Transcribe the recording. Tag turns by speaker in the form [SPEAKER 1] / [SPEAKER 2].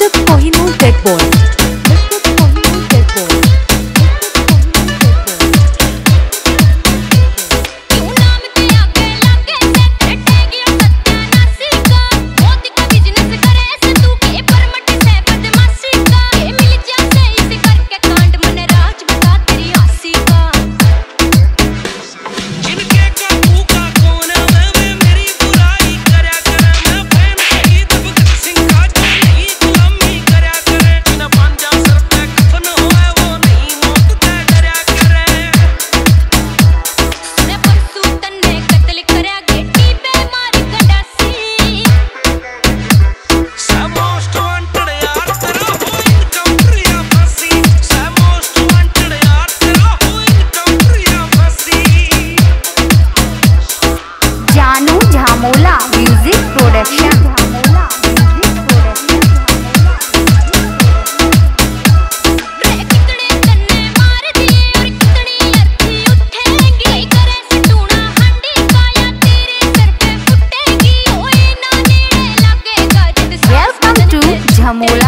[SPEAKER 1] Mr. Kohinoor Pet Boy.
[SPEAKER 2] Jamul